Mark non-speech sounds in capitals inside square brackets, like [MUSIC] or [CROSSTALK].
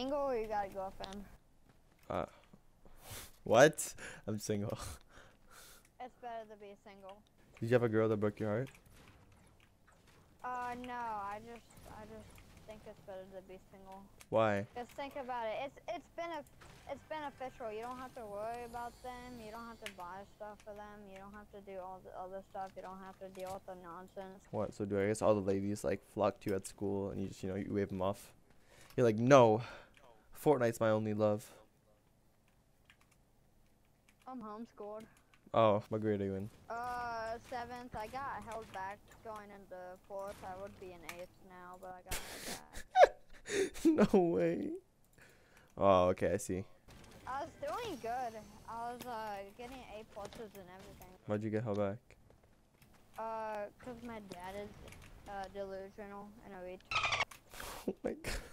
single or you got a girlfriend? Uh, what? I'm single. It's better to be single. Did you have a girl that broke your heart? Uh, no, I just, I just think it's better to be single. Why? Just think about it. It's, it's been a, it's beneficial. You don't have to worry about them. You don't have to buy stuff for them. You don't have to do all the other stuff. You don't have to deal with the nonsense. What? So do I guess all the ladies like flock to you at school and you just you know you wave them off? You're like, no, Fortnite's my only love. I'm homeschooled. Oh, what grade are you in? Uh, seventh. I got held back going into fourth. I would be in eighth now, but I got held back. [LAUGHS] no way. Oh, okay, I see. I was doing good. I was uh getting A pluses and everything. Why'd you get held back? Uh, cause my dad is uh delusional and a retard. [LAUGHS] Oh my god.